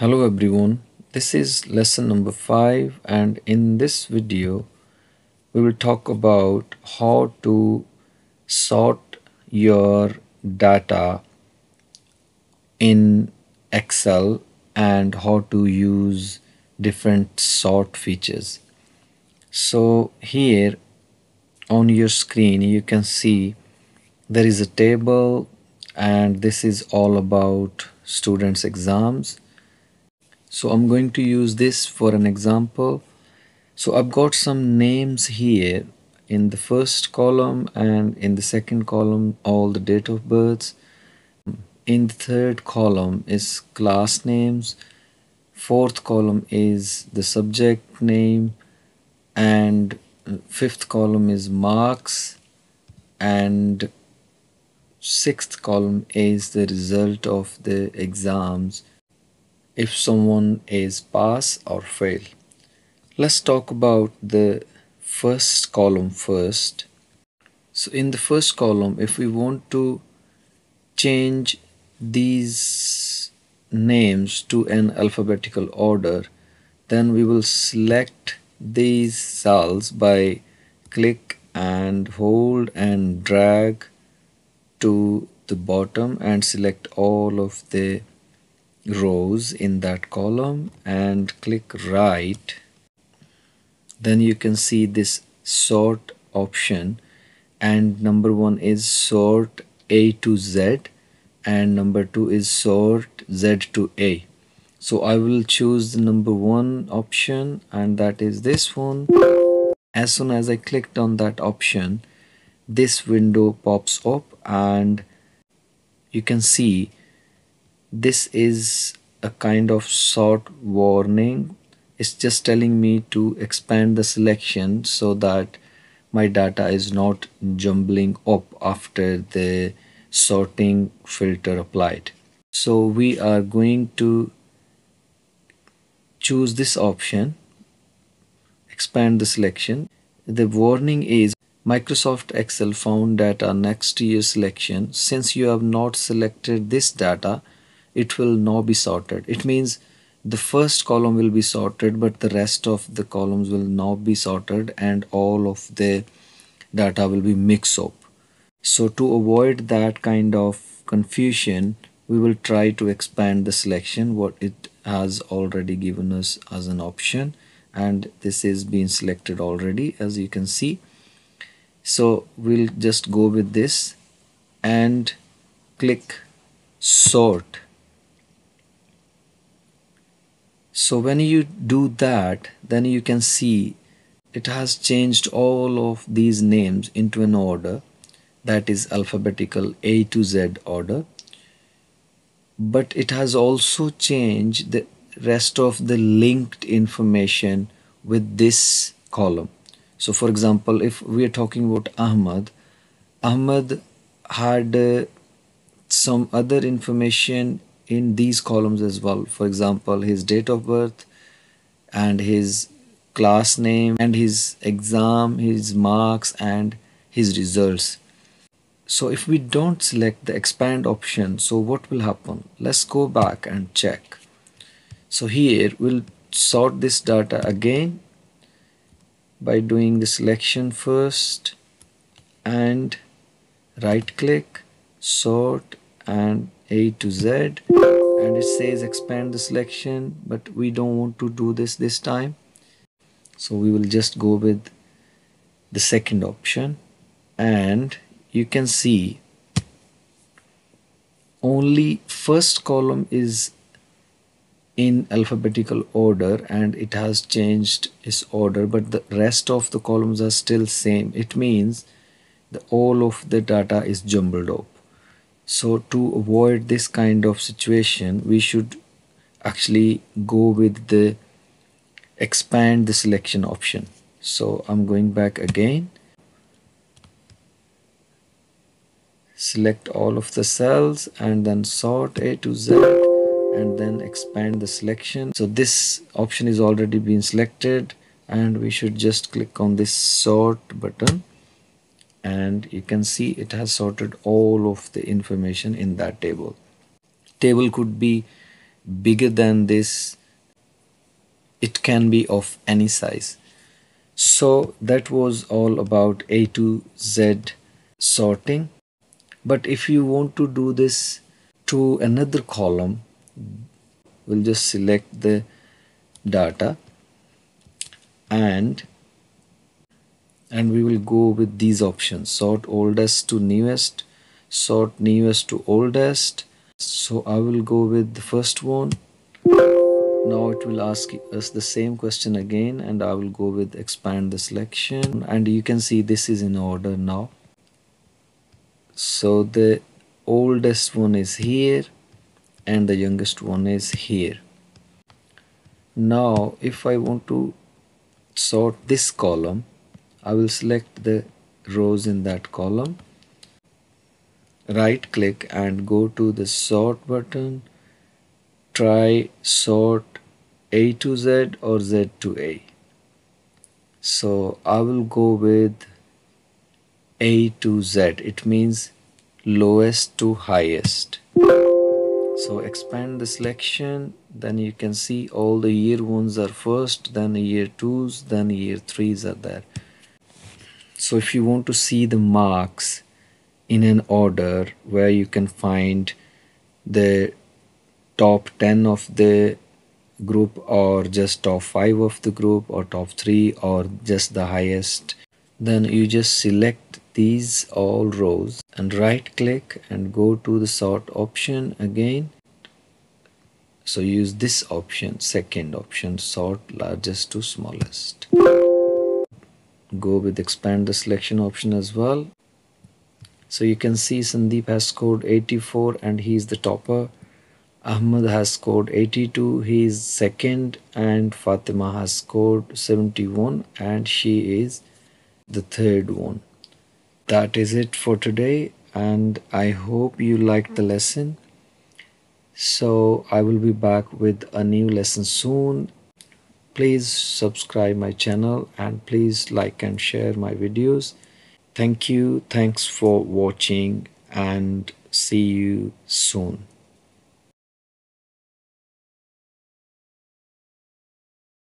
Hello everyone, this is lesson number 5 and in this video we will talk about how to sort your data in Excel and how to use different sort features. So here on your screen you can see there is a table and this is all about students exams so I'm going to use this for an example. So I've got some names here in the first column and in the second column all the date of births. In the third column is class names. Fourth column is the subject name. And fifth column is marks. And sixth column is the result of the exams if someone is pass or fail. Let's talk about the first column first. So in the first column, if we want to change these names to an alphabetical order, then we will select these cells by click and hold and drag to the bottom and select all of the rows in that column and click right. Then you can see this sort option and number one is sort A to Z and number two is sort Z to A. So I will choose the number one option and that is this one. As soon as I clicked on that option this window pops up and you can see this is a kind of sort warning. It's just telling me to expand the selection so that my data is not jumbling up after the sorting filter applied. So we are going to choose this option expand the selection. The warning is Microsoft Excel found data next to your selection. Since you have not selected this data it will now be sorted. It means the first column will be sorted but the rest of the columns will not be sorted and all of the data will be mixed up. So to avoid that kind of confusion we will try to expand the selection what it has already given us as an option. And this is being selected already as you can see. So we'll just go with this and click sort so when you do that then you can see it has changed all of these names into an order. That is alphabetical A to Z order. But it has also changed the rest of the linked information with this column. So for example if we are talking about Ahmad Ahmad had uh, some other information in these columns as well. For example his date of birth and his class name and his exam his marks and his results. So if we don't select the expand option so what will happen? Let's go back and check. So here we'll sort this data again by doing the selection first and right click sort and a to Z. And it says expand the selection but we don't want to do this this time. So we will just go with the second option. And you can see only first column is in alphabetical order and it has changed its order but the rest of the columns are still same. It means the all of the data is jumbled up so to avoid this kind of situation we should actually go with the expand the selection option. So I'm going back again. Select all of the cells and then sort A to Z and then expand the selection. So this option is already been selected and we should just click on this sort button and you can see it has sorted all of the information in that table. Table could be bigger than this. It can be of any size. So that was all about A to Z sorting. But if you want to do this to another column we'll just select the data and and we will go with these options. Sort oldest to newest sort newest to oldest. So I will go with the first one. Now it will ask us the same question again and I will go with expand the selection. And you can see this is in order now. So the oldest one is here and the youngest one is here. Now if I want to sort this column I will select the rows in that column. Right click and go to the sort button. Try sort A to Z or Z to A. So I will go with A to Z. It means lowest to highest. So expand the selection. Then you can see all the year ones are first then year twos then year threes are there so if you want to see the marks in an order where you can find the top 10 of the group or just top 5 of the group or top 3 or just the highest then you just select these all rows and right click and go to the sort option again. So use this option second option sort largest to smallest go with expand the selection option as well so you can see Sandeep has scored 84 and he is the topper. Ahmad has scored 82, he is second and Fatima has scored 71 and she is the third one. That is it for today and I hope you liked the lesson. So I will be back with a new lesson soon. Please subscribe my channel and please like and share my videos. Thank you. Thanks for watching and see you soon.